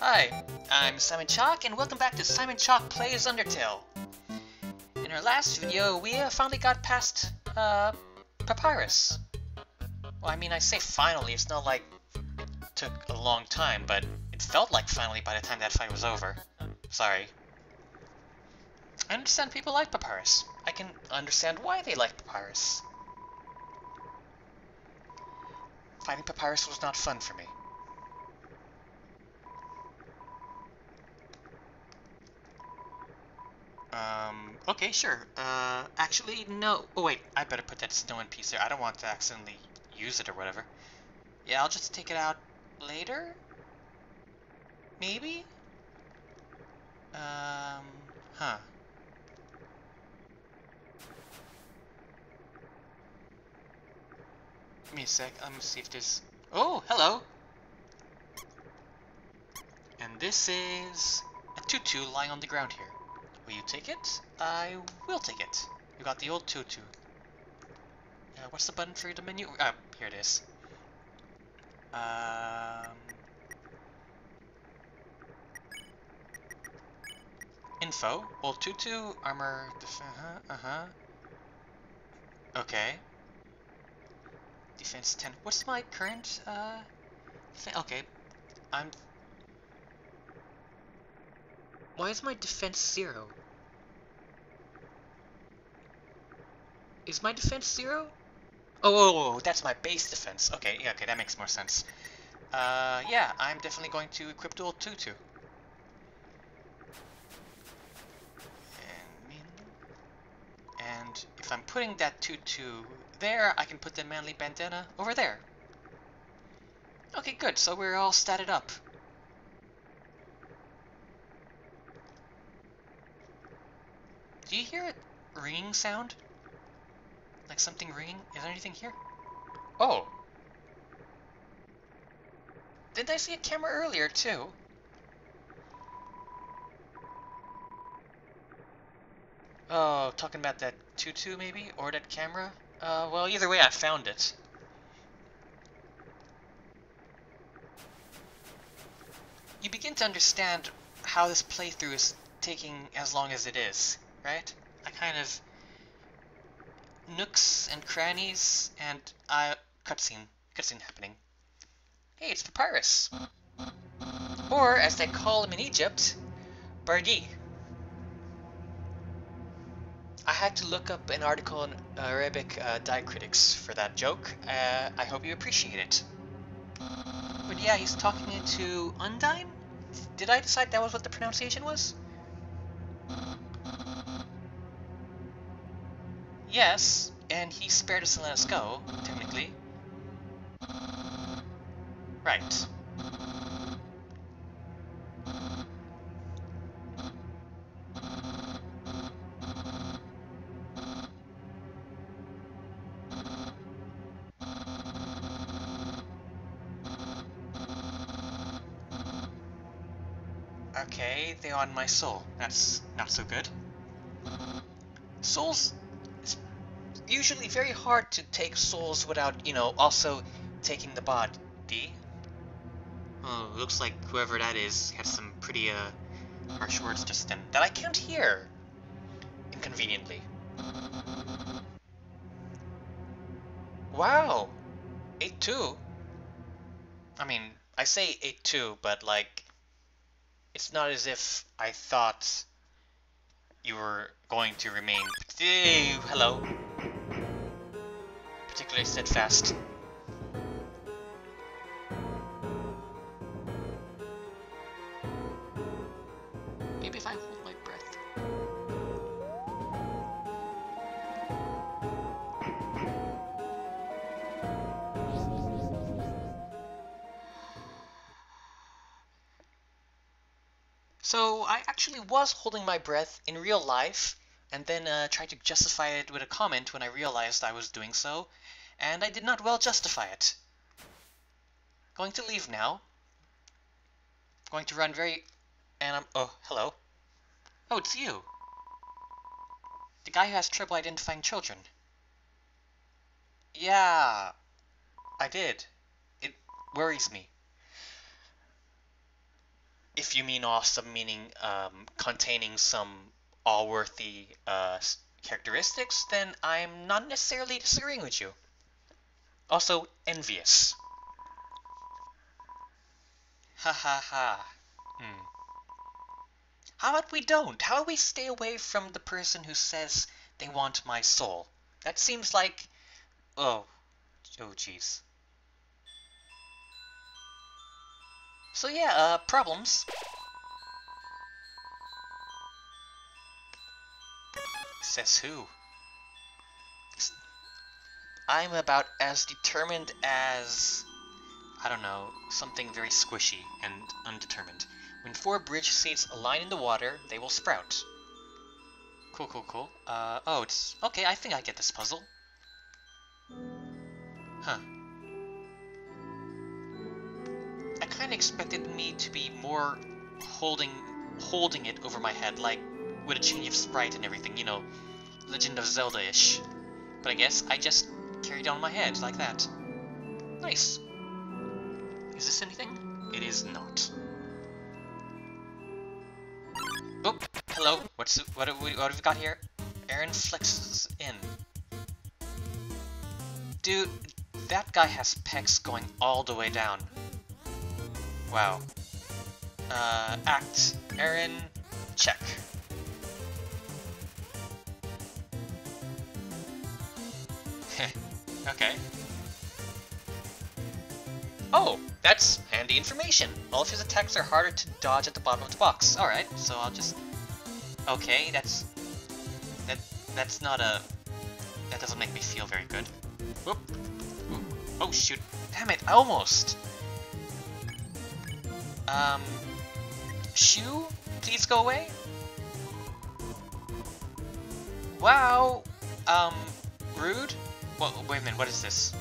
Hi, I'm Simon Chalk, and welcome back to Simon Chalk Plays Undertale. In our last video, we uh, finally got past, uh, Papyrus. Well, I mean, I say finally, it's not like it took a long time, but it felt like finally by the time that fight was over. Sorry. I understand people like Papyrus. I can understand why they like Papyrus. Fighting Papyrus was not fun for me. Um, okay, sure. Uh, actually, no. Oh, wait, I better put that snowman piece there. I don't want to accidentally use it or whatever. Yeah, I'll just take it out later? Maybe? Um, huh. Give me a sec. Let me see if there's... Oh, hello! And this is a tutu lying on the ground here. Will you take it? I will take it. You got the old tutu. Uh, what's the button for the menu? Ah, here it is. Um, info. Old tutu, armor, uh-huh, uh-huh. Okay. Defense 10. What's my current, uh, okay. I'm why is my defense zero? Is my defense zero? Oh, oh, oh, that's my base defense. Okay, yeah, okay, that makes more sense. Uh, yeah, I'm definitely going to equip Dual Tutu. And, and if I'm putting that Tutu there, I can put the Manly Bandana over there. Okay, good, so we're all statted up. Do you hear a ringing sound? Like something ringing? Is there anything here? Oh! Didn't I see a camera earlier, too? Oh, talking about that tutu, maybe? Or that camera? Uh, well, either way, I found it. You begin to understand how this playthrough is taking as long as it is right? I kind of nooks and crannies and uh cutscene cutscene happening. Hey, it's Papyrus. Or as they call him in Egypt, Bardi. I had to look up an article in Arabic uh, diacritics for that joke. Uh, I hope you appreciate it. But yeah, he's talking to Undyne? Did I decide that was what the pronunciation was? Yes, and he spared us and let us go, technically. Right. Okay, they are on my soul. That's not so good. Souls usually very hard to take souls without, you know, also taking the body. Oh, looks like whoever that is has some pretty, uh, harsh words just then that I can't hear. Inconveniently. Wow! 8-2? I mean, I say 8-2, but, like, it's not as if I thought you were going to remain... hello particularly steadfast. Maybe if I hold my breath. So I actually was holding my breath in real life and then uh, tried to justify it with a comment when I realized I was doing so, and I did not well justify it. Going to leave now. Going to run very... And I'm... Oh, hello. Oh, it's you. The guy who has trouble identifying children. Yeah, I did. It worries me. if you mean awesome, meaning um, containing some all-worthy uh, characteristics, then I'm not necessarily disagreeing with you. Also, envious. Ha ha ha. Hmm. How about we don't? How about we stay away from the person who says they want my soul? That seems like... Oh. Oh, jeez. So yeah, uh, problems. Says who? I'm about as determined as... I don't know, something very squishy and undetermined. When four bridge seeds align in the water, they will sprout. Cool, cool, cool. Uh, oh, it's... Okay, I think I get this puzzle. Huh. I kinda expected me to be more holding holding it over my head, like with a change of sprite and everything, you know, Legend of Zelda-ish. But I guess I just carried on my head like that. Nice. Is this anything? It is not. Oh, hello. What's what have we what have we got here? Aaron flexes in. Dude, that guy has pecs going all the way down. Wow. Uh, act. Aaron, check. Okay. Oh, that's handy information. All of his attacks are harder to dodge at the bottom of the box. Alright, so I'll just... Okay, that's... That, that's not a... That doesn't make me feel very good. Whoop. Oh, shoot. Damn it, almost! Um... Shoe? Please go away? Wow! Um... Rude? Well, wait a minute, what is this?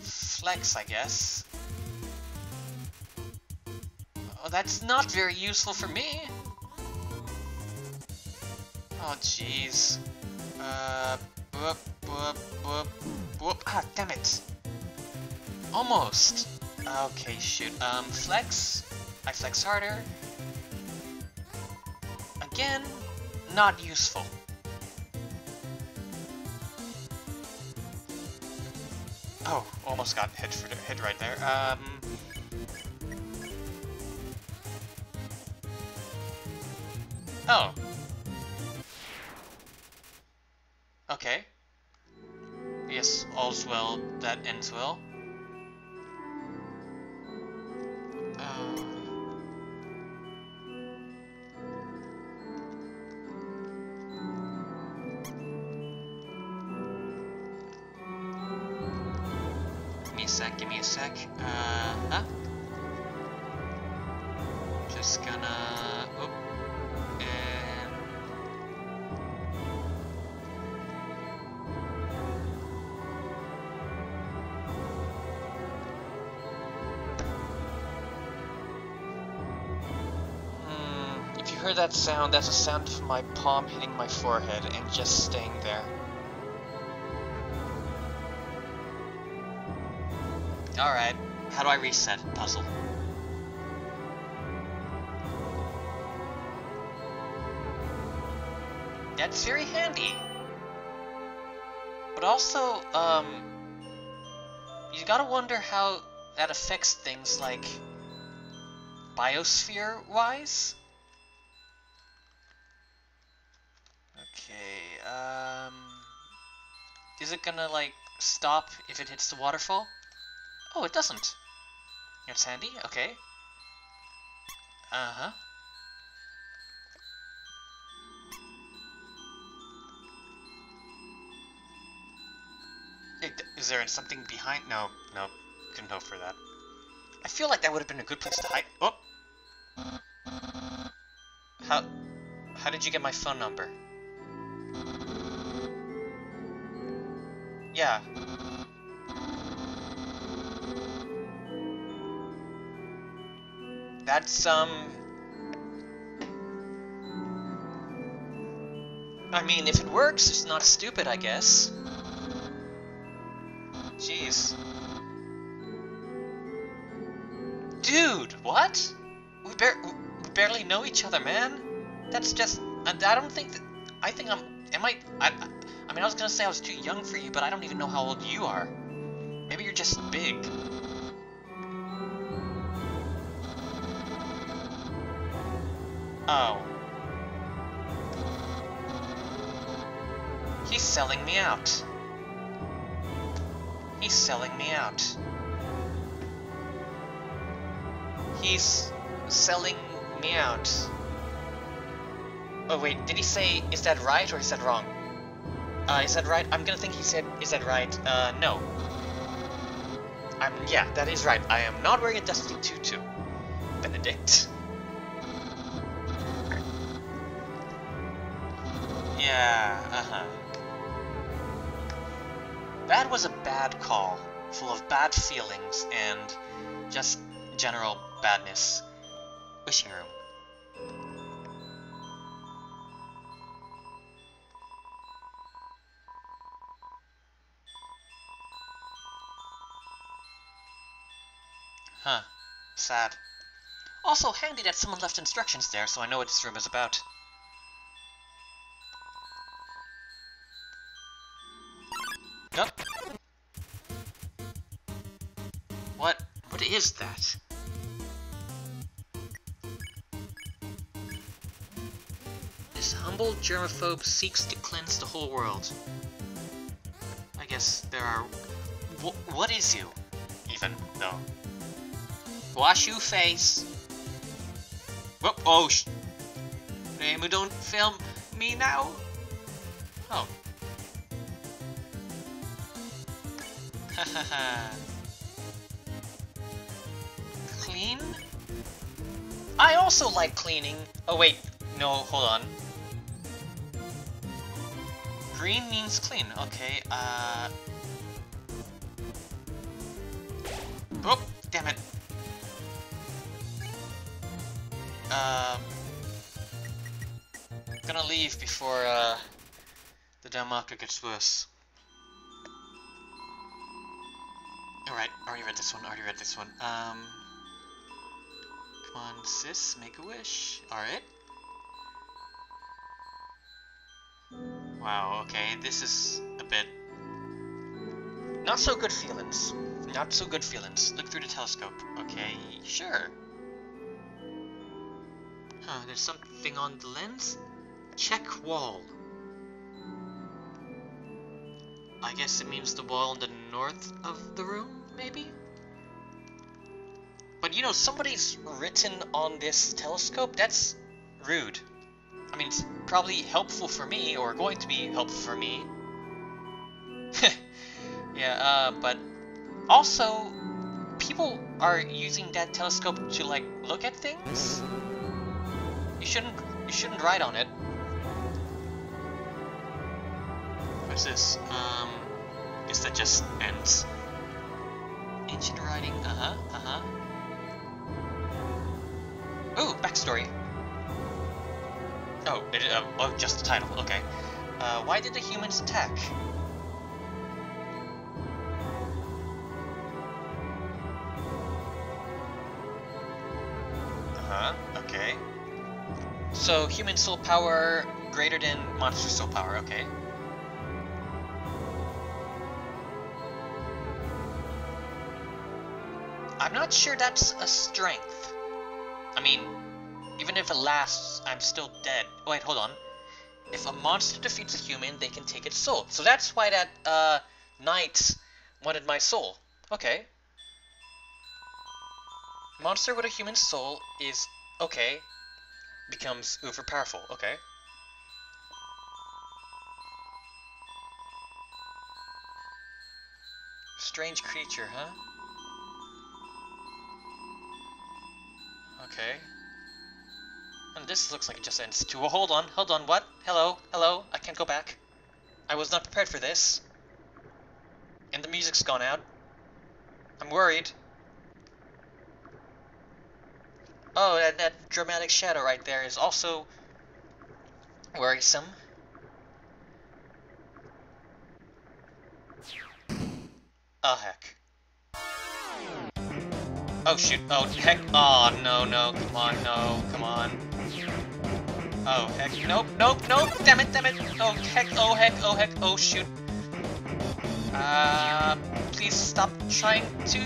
Flex, I guess. Oh, that's not very useful for me. Oh, jeez. Uh, boop, boop, boop, boop. Ah, damn it. Almost. Okay, shoot. Um, flex. I flex harder. Again, not useful. Oh, almost got hit for hit right there. Um. Oh. Okay. Yes, all's well that ends well. That sound, that's a sound of my palm hitting my forehead and just staying there. Alright, how do I reset puzzle? That's very handy. But also, um, you gotta wonder how that affects things like biosphere-wise. Gonna like stop if it hits the waterfall? Oh, it doesn't. It's handy, okay. Uh-huh. Is there something behind? No, no, couldn't hope for that. I feel like that would have been a good place to hide. Oh! How, how did you get my phone number? Yeah, That's, um... I mean, if it works, it's not stupid, I guess. Jeez. Dude, what? We, bar we barely know each other, man. That's just... I, don't think that... I think I'm... Am I, I... I mean, I was gonna say I was too young for you, but I don't even know how old you are. Maybe you're just big. Oh. He's selling me out. He's selling me out. He's selling me out. Oh wait, did he say, is that right or is that wrong? Uh, is that right? I'm gonna think he said, is that right? Uh, no. I'm, yeah, that is right. I am not wearing a dusty tutu. Benedict. Yeah, uh-huh. That was a bad call, full of bad feelings and just general badness. Wishing room. Sad. Also handy that someone left instructions there, so I know what this room is about. What? What is that? This humble germaphobe seeks to cleanse the whole world. I guess there are... Wh what is you? Even, though. Wash your face. Whoop, oh, sh... Don't film me now. Oh. Clean? I also like cleaning. Oh wait, no, hold on. Green means clean, okay, uh... Oh, damn it. Um, gonna leave before uh, the Dalmaka gets worse. Alright, already read this one, already read this one. Um, come on, sis, make a wish. Alright. Wow, okay, this is a bit... Not so good feelings. Not so good feelings. Look through the telescope. Okay, sure. Huh, there's something on the lens? Check wall. I guess it means the wall on the north of the room, maybe? But you know, somebody's written on this telescope? That's rude. I mean, it's probably helpful for me, or going to be helpful for me. yeah, uh, but also, people are using that telescope to, like, look at things? You shouldn't you shouldn't ride on it. What's this? Um guess that just ends. Ancient writing, uh-huh, uh-huh. Ooh, backstory. Oh, it, uh, oh, just the title, okay. Uh, why did the humans attack? So human soul power greater than monster soul power, okay. I'm not sure that's a strength. I mean, even if it lasts, I'm still dead. Wait, hold on. If a monster defeats a human, they can take its soul. So that's why that, uh, knight wanted my soul. Okay. Monster with a human soul is okay becomes uber powerful. Okay. Strange creature, huh? Okay. And this looks like it just ends to- hold on, hold on, what? Hello, hello, I can't go back. I was not prepared for this. And the music's gone out. I'm worried. Oh, that, that dramatic shadow right there is also worrisome.。Oh, heck. Oh, shoot. Oh, heck. Oh, no, no. Come on, no. Come on. Oh, heck. Nope, nope, nope. Damn it, damn it. Oh, heck. Oh, heck. Oh, heck. Oh, shoot. Uh, please stop trying to...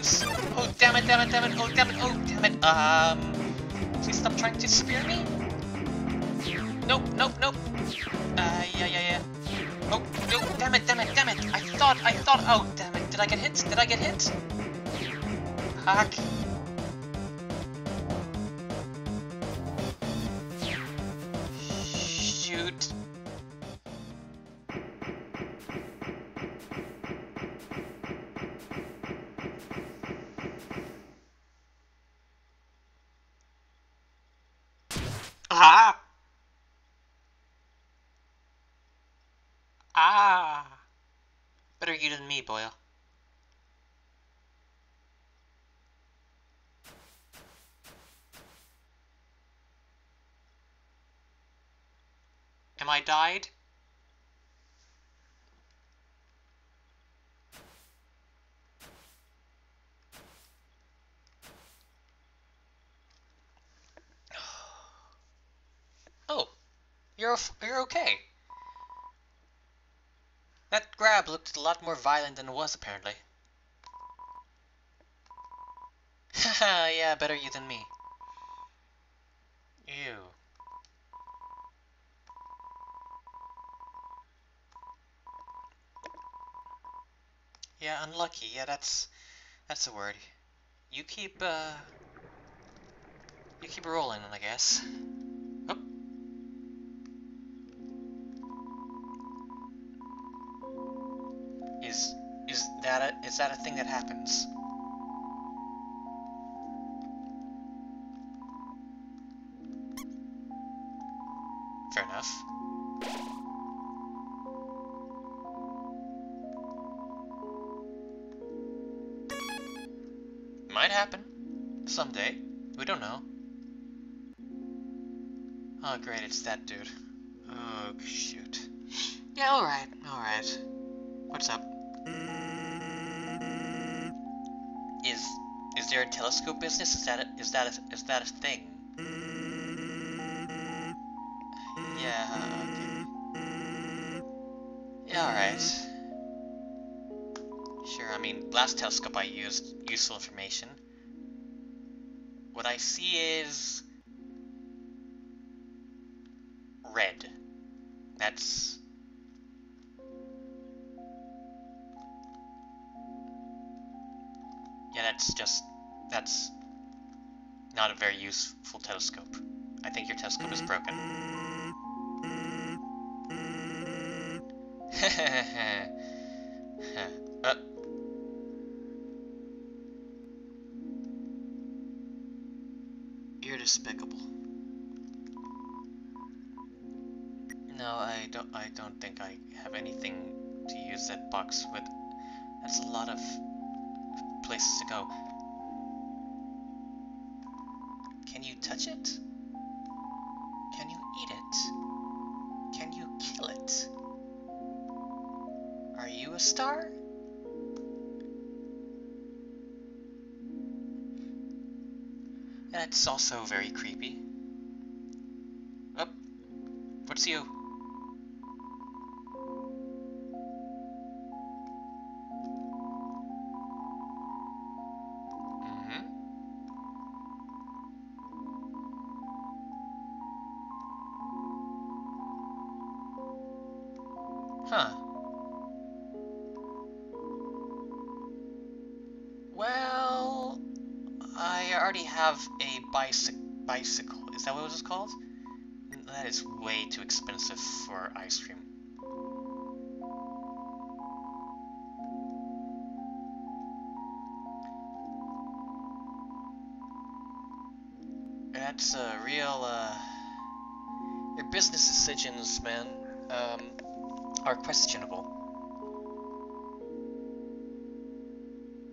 Oh, damn it, damn it, damn it. Oh, damn it. Oh, damn it. Um, please stop trying to spear me. Nope, nope, nope. Uh, yeah, yeah, yeah. Oh, no, damn it, damn it, damn it. I thought, I thought, oh, damn it. Did I get hit? Did I get hit? Fuck. Died? Oh, you're you're okay. That grab looked a lot more violent than it was, apparently. Haha, yeah, better you than me. Ew. Unlucky. Yeah, that's that's a word. You keep uh you keep rolling, I guess. Is is that a is that a thing that happens? Fair enough. Might happen. Someday. We don't know. Oh great, it's that dude. Oh shoot. Yeah, alright, alright. What's up? Is is there a telescope business? Is that a, is that a, is that a thing? Last telescope I used useful information. What I see is red. That's Yeah, that's just that's not a very useful telescope. I think your telescope is broken. uh. Despicable. No, I don't I don't think I have anything to use that box with. That's a lot of places to go. Can you touch it? Can you eat it? Can you kill it? Are you a star? That's also very creepy. Oh, what's you? Is that what it was called? That is way too expensive for ice cream. That's a real, uh... Your business decisions, man, um, are questionable.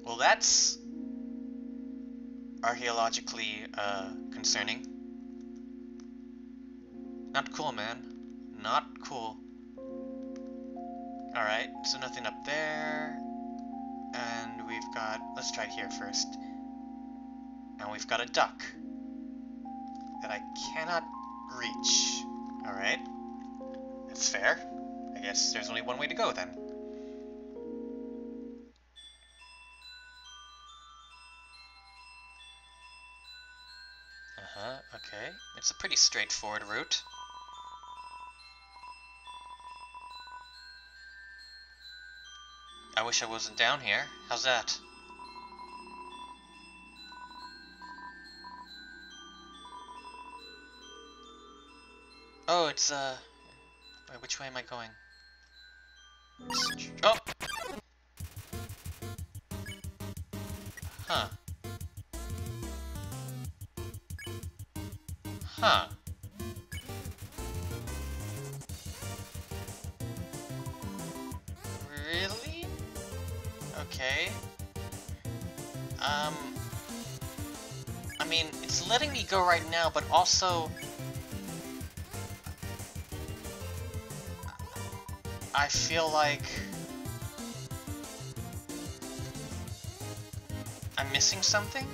Well, that's archaeologically uh, concerning. Not cool, man. Not cool. Alright, so nothing up there. And we've got... Let's try here first. And we've got a duck. That I cannot reach. Alright. That's fair. I guess there's only one way to go then. Uh-huh, okay. It's a pretty straightforward route. I wish I wasn't down here. How's that? Oh, it's, uh... Wait, which way am I going? Oh! Huh. Huh. Okay. Um... I mean, it's letting me go right now, but also... I feel like... I'm missing something?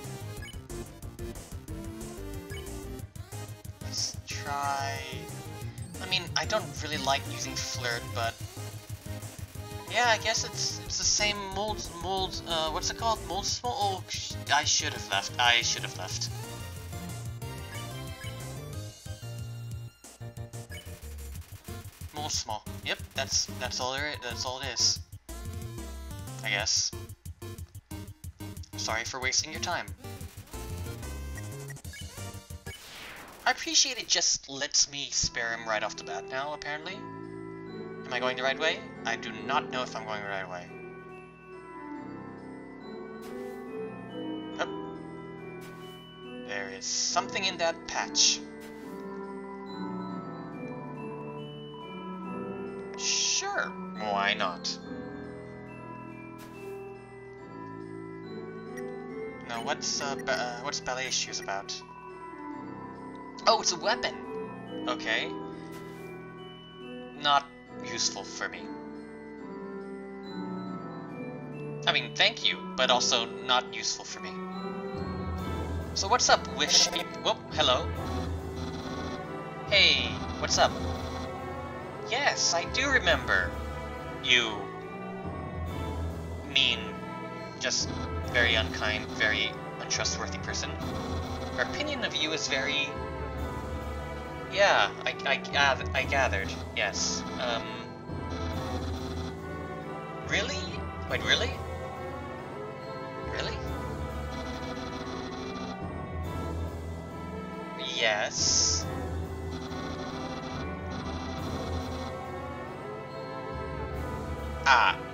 Let's try... I mean, I don't really like using flirt, but... Yeah, I guess it's it's the same mold, mold, uh, what's it called? Moldsmal? Oh, I should have left. I should have left. Moldsmal. Yep, that's that's all there. That's all it is. I guess. Sorry for wasting your time. I appreciate it just lets me spare him right off the bat now, apparently. Am I going the right way? I do not know if I'm going the right way. Oh. There is something in that patch. Sure, why not? Now, what's uh, uh, what's ballet shoes about? Oh, it's a weapon. Okay. Not useful for me. I mean, thank you, but also not useful for me. So what's up, wish people? Oh, hello. Hey, what's up? Yes, I do remember. You mean just very unkind, very untrustworthy person. Her opinion of you is very yeah, I, I, I gathered, yes. Um... Really? Wait, really? Really? Yes. Ah.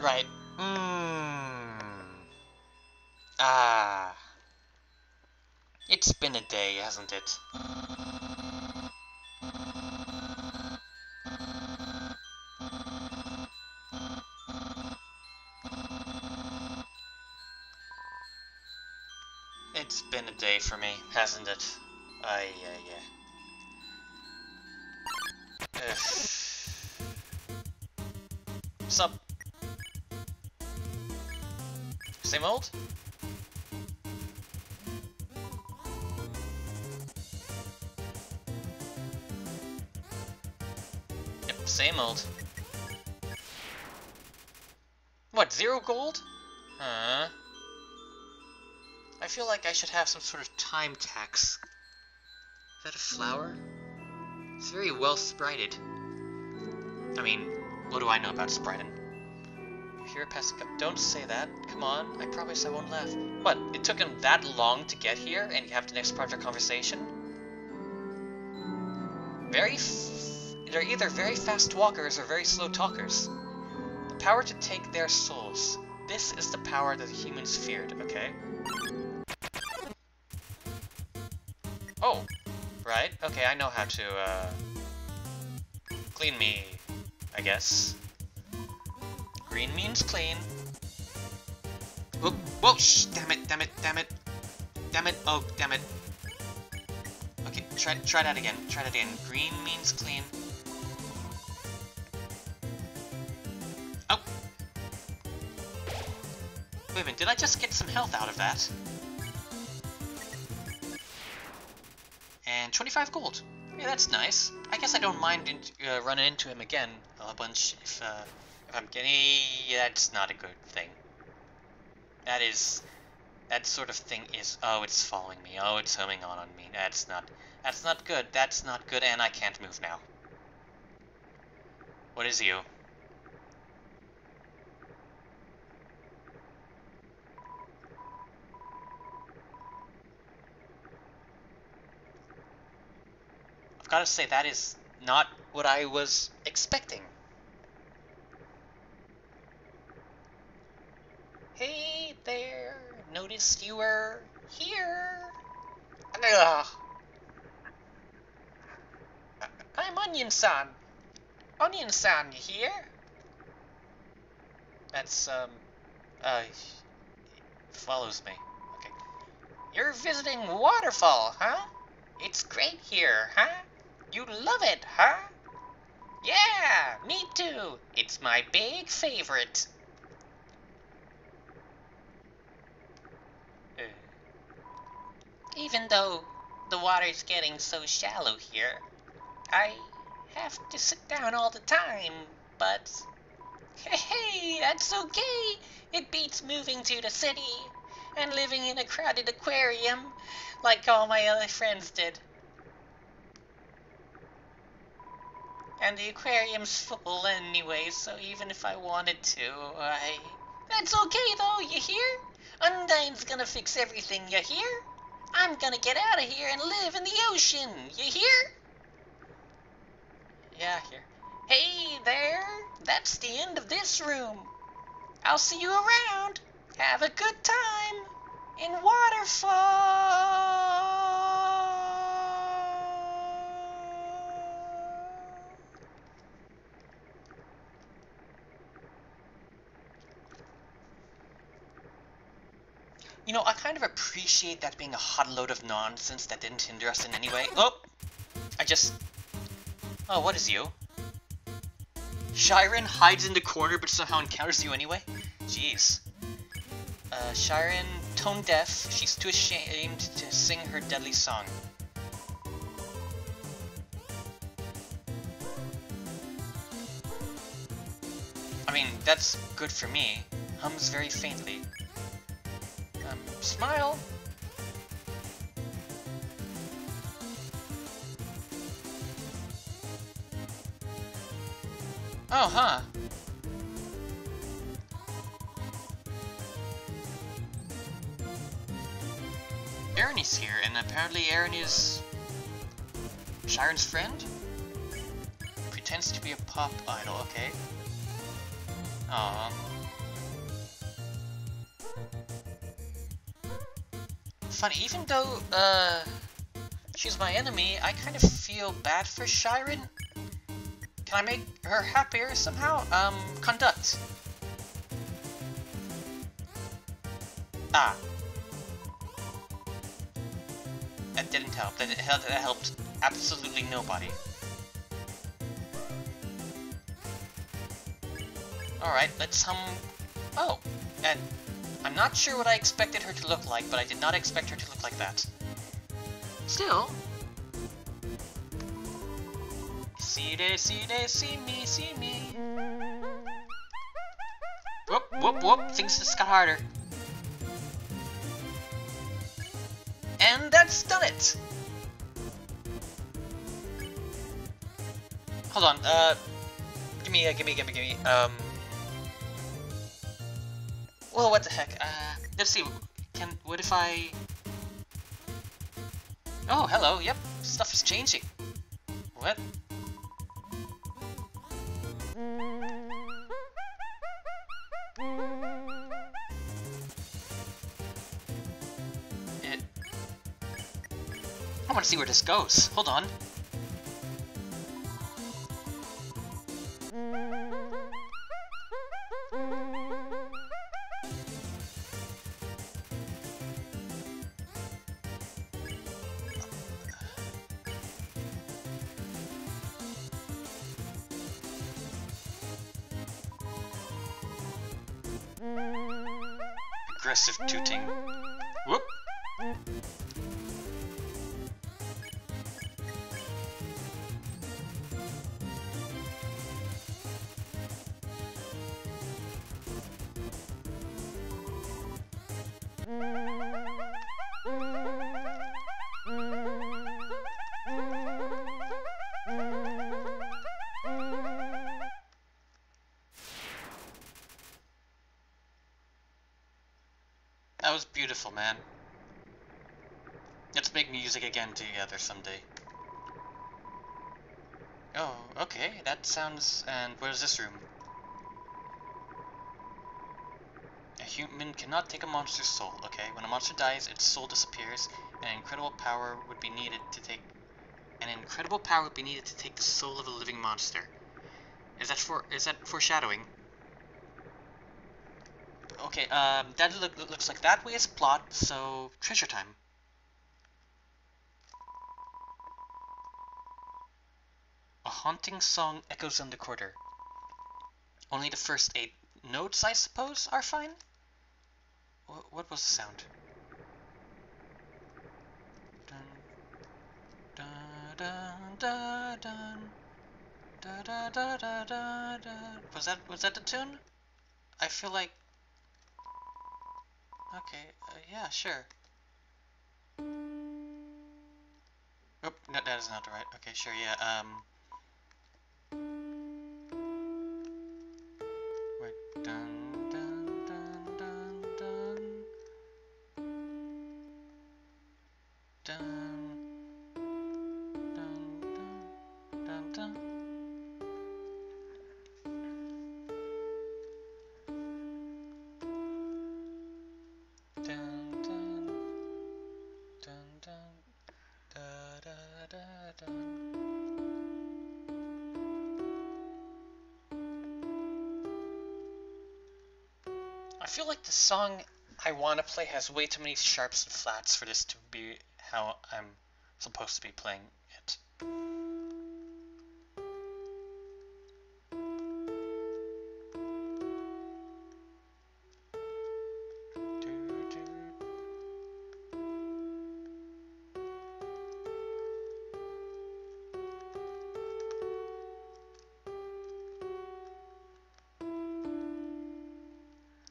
Right. Mmm. Ah. It's been a day, hasn't it? It's been a day for me, hasn't it? Aye, yeah, yeah. Sup? Same old? Yep, same old. What, zero gold? Huh? I feel like I should have some sort of time tax. Is that a flower? It's very well sprited. I mean, what do I know about spriting? Here, Pesica. Don't say that. Come on. I promise I won't laugh. What? It took him that long to get here, and you have the next part of conversation? Very. They're either very fast walkers or very slow talkers. The power to take their souls. This is the power that the humans feared, okay? Oh! Right. Okay, I know how to, uh... Clean me, I guess. Green means clean. Whoa, whoa, shh, damn it, damn it, damn it. Damn it, oh, damn it. Okay, try try that again. Try that again. Green means clean. Oh. Wait a minute, did I just get some health out of that? And 25 gold. Yeah, that's nice. I guess I don't mind in, uh, running into him again a bunch if, uh, I'm getting... That's not a good thing. That is... That sort of thing is... Oh, it's following me. Oh, it's homing on on me. That's not... That's not good. That's not good, and I can't move now. What is you? I've got to say, that is not what I was expecting. Hey there, noticed you were here. Ugh. I'm Onion-san. Onion-san, you here? That's, um, uh, follows me. Okay. You're visiting Waterfall, huh? It's great here, huh? You love it, huh? Yeah, me too. It's my big favorite. Uh. Even though the water's getting so shallow here, I have to sit down all the time, but hey, hey, that's okay. It beats moving to the city and living in a crowded aquarium like all my other friends did. And the aquarium's full anyway, so even if I wanted to, I... That's okay though, you hear? Undyne's gonna fix everything, you hear? I'm gonna get out of here and live in the ocean, you hear? Yeah, here. Hey there! That's the end of this room. I'll see you around. Have a good time in Waterfall. You know, I kind of appreciate that being a hot load of nonsense that didn't hinder us in any way. Oh! I just... Oh, what is you? Shyren hides in the corner but somehow encounters you anyway? Jeez. Uh, Shyren, tone deaf, she's too ashamed to sing her deadly song. I mean, that's good for me. Hums very faintly. Smile! Oh, huh. Is here, and apparently Aaron is... Shyren's friend? Pretends to be a pop idol, okay. Aww. Funny, even though, uh, she's my enemy, I kind of feel bad for Shyren. Can I make her happier somehow? Um, conduct. Ah. That didn't help. That, that helped absolutely nobody. Alright, let's hum... Oh, and I'm not sure what I expected her to look like, but I did not expect her to look like that. Still, See they, see they, see me, see me. Whoop, whoop, whoop. Things just got harder. And that's done it. Hold on, uh, give me, uh, give me, give me, give me, um, well, what the heck, uh, let's see, can, what if I, oh, hello, yep, stuff is changing. What? It... I want to see where this goes. Hold on. assist two. Beautiful, man. Let's make music again together someday. Oh, okay, that sounds... And where's this room? A human cannot take a monster's soul, okay? When a monster dies, its soul disappears, and an incredible power would be needed to take... An incredible power would be needed to take the soul of a living monster. Is that for... is that foreshadowing? Okay, um, that look, looks like that way is plot, so treasure time. A haunting song echoes in the quarter. Only the first eight notes, I suppose, are fine? What, what was the sound? Dun, dun, da, da, da, da, da. Was that was that the tune? I feel like Okay, uh, yeah, sure. Oh, no, that is not the right. Okay, sure, yeah, um... song I want to play has way too many sharps and flats for this to be how I'm supposed to be playing it. Do,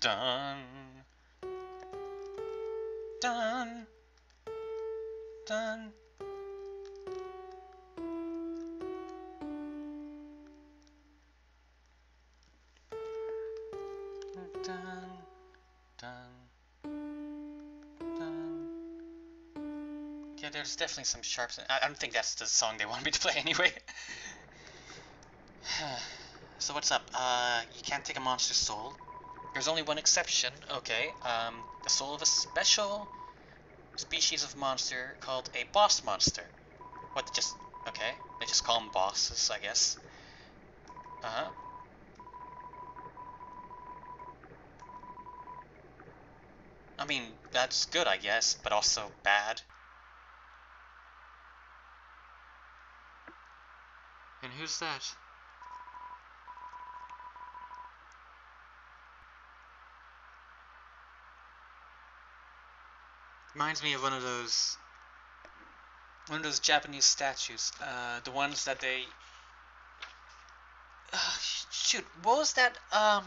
do, Dun. Dun. Dun. Dun. Dun. Yeah, there's definitely some sharps. I, I don't think that's the song they want me to play anyway. so what's up? Uh, you can't take a monster's soul. There's only one exception, okay. Um, the soul of a special species of monster called a boss monster. What, just, okay, they just call them bosses, I guess. Uh-huh. I mean, that's good, I guess, but also bad. And who's that? Reminds me of one of those one of those Japanese statues. Uh, the ones that they uh, shoot. What was that? Um,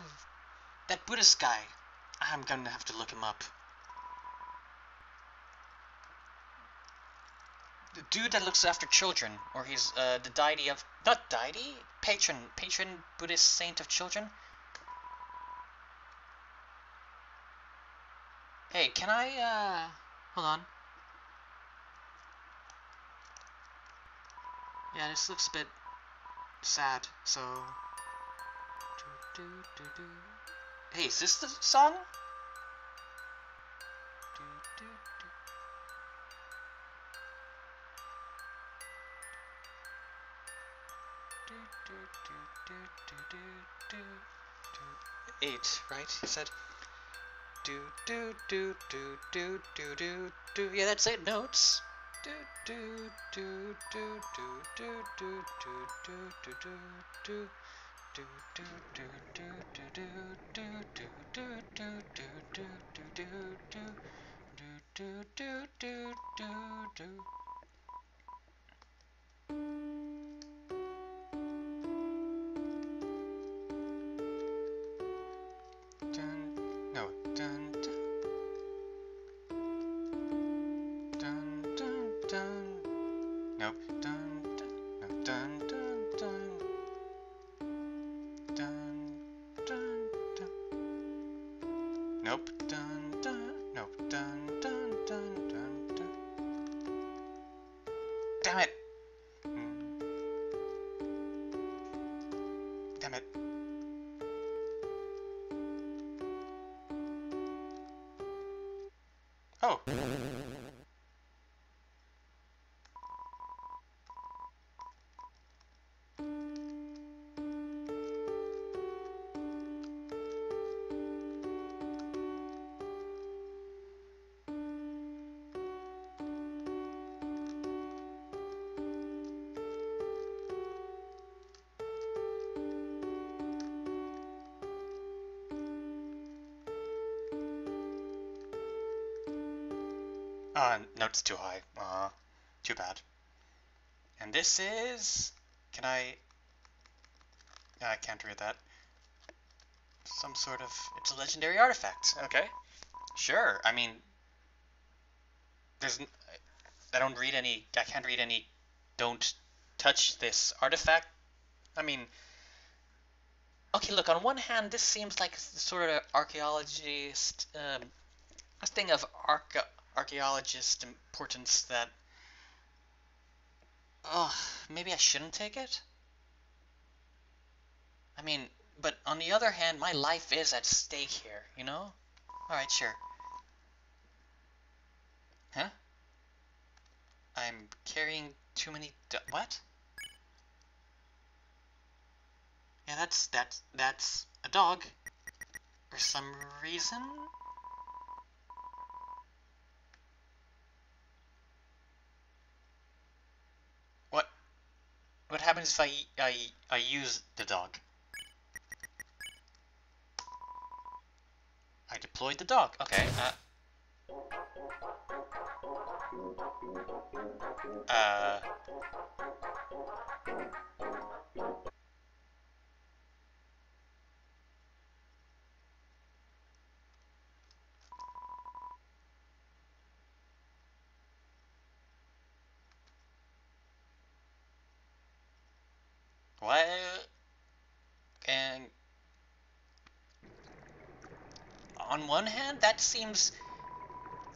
that Buddhist guy. I'm gonna have to look him up. The dude that looks after children, or he's uh, the deity of not deity, patron, patron Buddhist saint of children. Hey, can I uh? Hold on. Yeah, this looks a bit sad, so... Do, do, do. Hey, is this the song? Do, do, do. Do, do, do, do, do, Yeah, that's it. Notes. do, do, do. Eight, right? You said do do do do do do do do yeah that's it notes do do do do do do do do do do do do Damn it! Note's too high. Uh, too bad. And this is... Can I... I can't read that. Some sort of... It's a legendary artifact. Okay. Sure. I mean... There's... I don't read any... I can't read any... Don't touch this artifact. I mean... Okay, look, on one hand, this seems like sort of archaeologist... Um, a thing of archa archaeologist importance that. Oh, maybe I shouldn't take it? I mean, but on the other hand, my life is at stake here, you know? Alright, sure. Huh? I'm carrying too many. what? Yeah, that's that's that's a dog. For some reason. Happens if I, I, I use the dog? I deployed the dog. Okay. Uh, uh What? And on one hand, that seems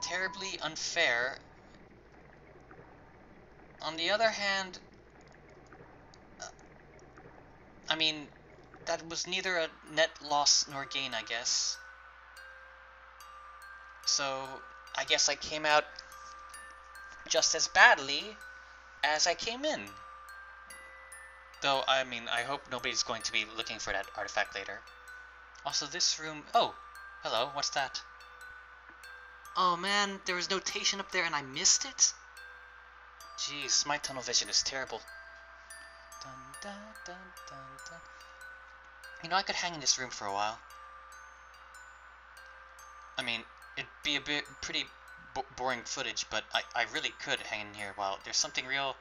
terribly unfair. On the other hand, uh, I mean, that was neither a net loss nor gain, I guess. So, I guess I came out just as badly as I came in. Though, I mean, I hope nobody's going to be looking for that artifact later. Also, this room... Oh, hello, what's that? Oh man, there was notation up there and I missed it? Jeez, my tunnel vision is terrible. Dun, dun, dun, you know, I could hang in this room for a while. I mean, it'd be a bit pretty boring footage, but I, I really could hang in here while there's something real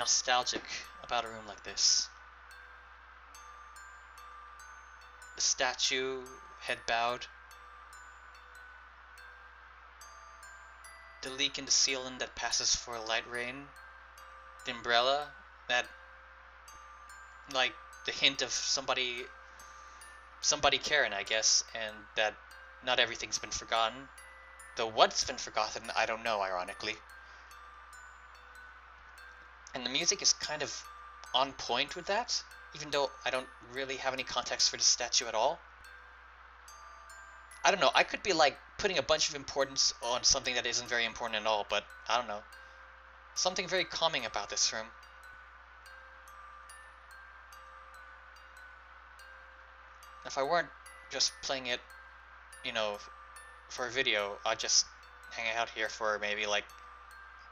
nostalgic about a room like this. The statue, head bowed. The leak in the ceiling that passes for a light rain. The umbrella that, like, the hint of somebody, somebody caring, I guess, and that not everything's been forgotten. Though what's been forgotten, I don't know, ironically. And the music is kind of on point with that, even though I don't really have any context for the statue at all. I don't know, I could be like putting a bunch of importance on something that isn't very important at all, but I don't know. Something very calming about this room. If I weren't just playing it, you know, for a video, I'd just hang out here for maybe like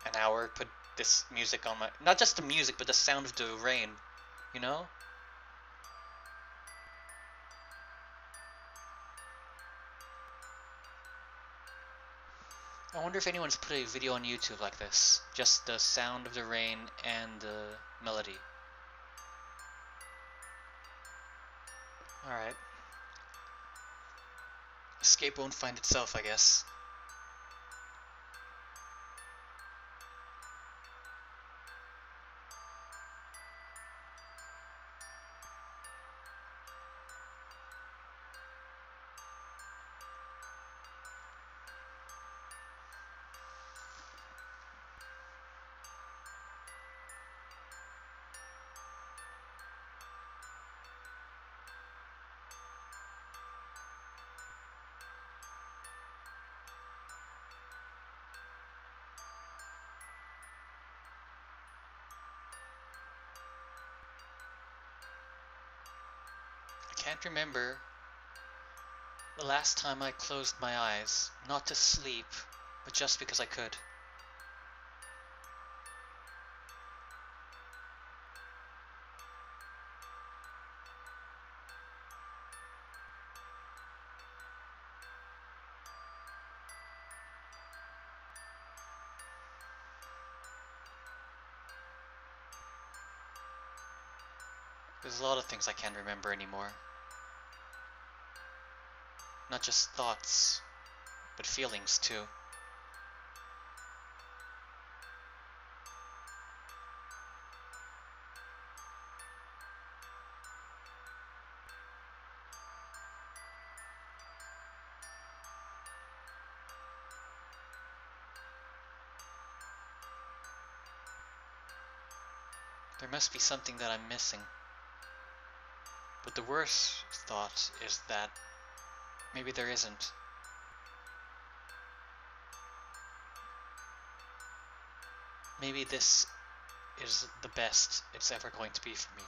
an hour, put this music on my... Not just the music, but the sound of the rain, you know? I wonder if anyone's put a video on YouTube like this. Just the sound of the rain and the melody. Alright. Escape won't find itself, I guess. Can't remember the last time I closed my eyes, not to sleep, but just because I could. There's a lot of things I can't remember anymore. Not just thoughts, but feelings too. There must be something that I'm missing. But the worst thought is that Maybe there isn't. Maybe this is the best it's ever going to be for me.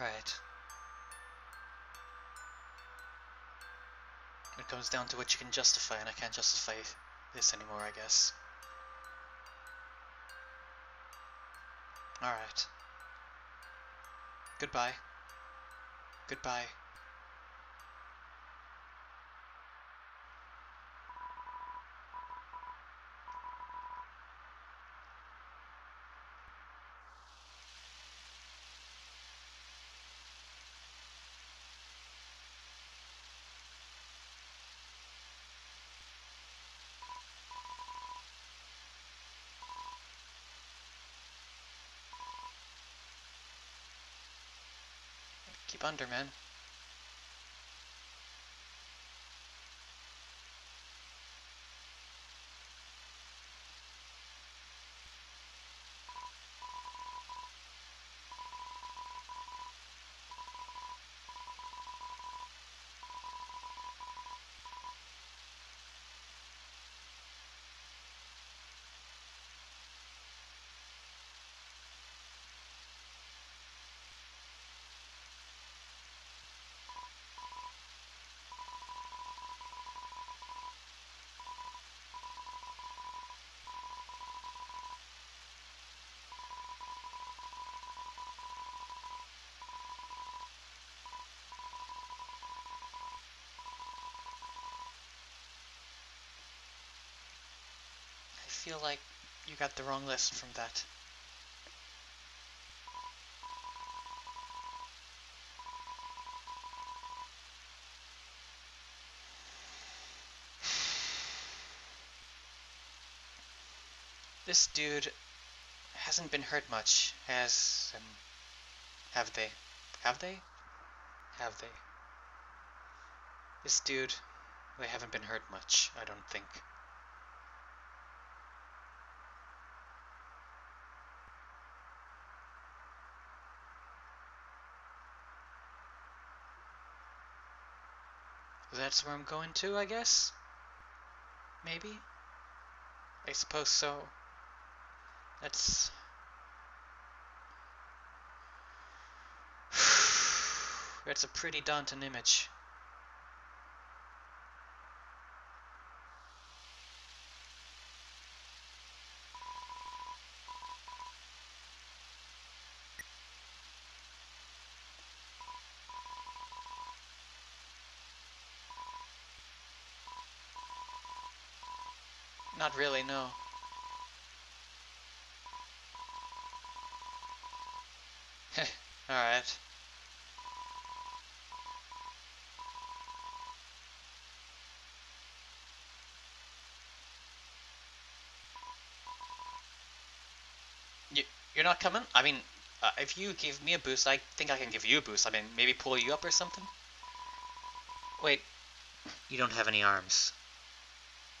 Alright. It comes down to what you can justify, and I can't justify this anymore, I guess. Alright. Goodbye. Goodbye. Keep under, man. Feel like you got the wrong lesson from that. This dude hasn't been hurt much, has... Um, have they? Have they? Have they? This dude, they haven't been hurt much, I don't think. That's where I'm going to, I guess? Maybe? I suppose so. That's... That's a pretty daunting image. Not really, no. Alright. You, you're not coming? I mean, uh, if you give me a boost, I think I can give you a boost. I mean, maybe pull you up or something? Wait, you don't have any arms.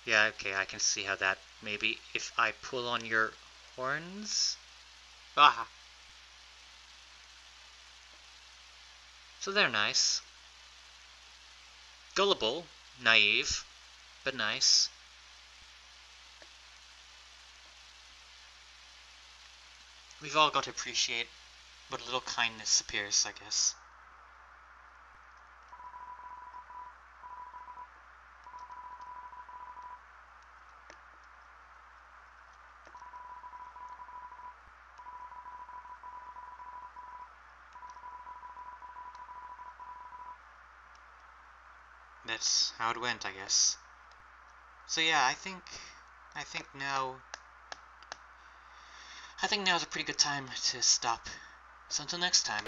Yeah, okay, I can see how that, maybe if I pull on your horns? Ah! So they're nice. Gullible, naive, but nice. We've all got to appreciate what a little kindness appears, I guess. That's how it went, I guess. So yeah, I think, I think now, I think now is a pretty good time to stop. So until next time.